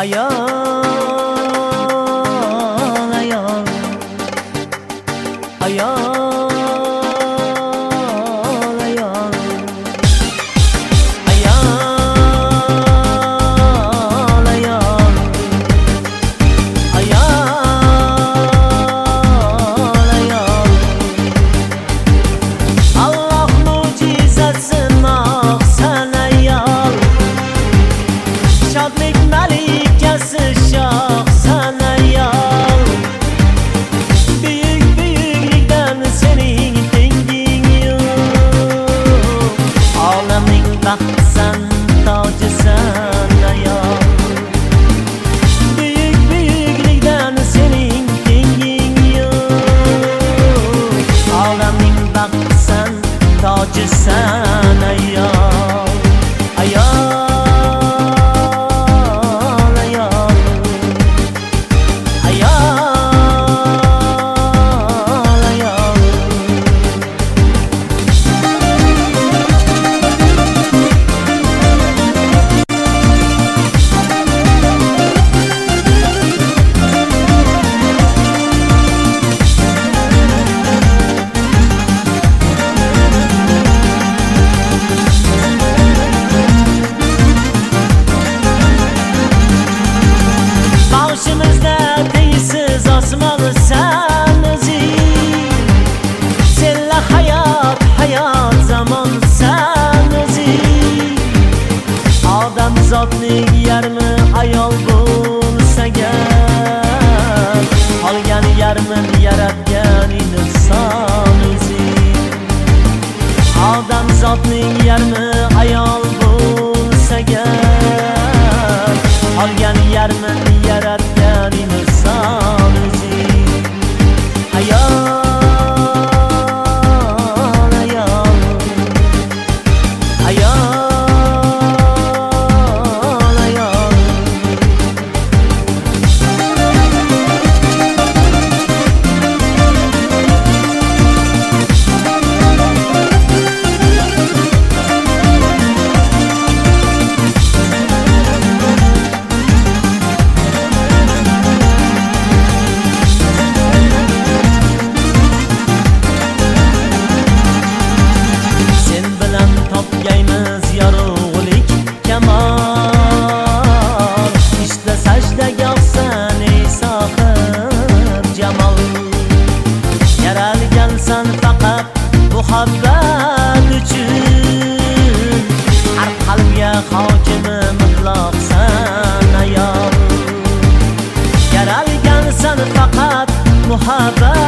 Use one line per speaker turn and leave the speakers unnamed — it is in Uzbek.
ayol ayol ayol tắt săn tao chưa sao yarmi ayol bo'lsagar qolgan yarmini yaratgan inson o'zing odamzodning yarmi ayol bo'lsagar qolgan yarmini muhabbat uchun. Har qalbga hokimi mutlaqsan ayol yaralgansan faqat muhabbat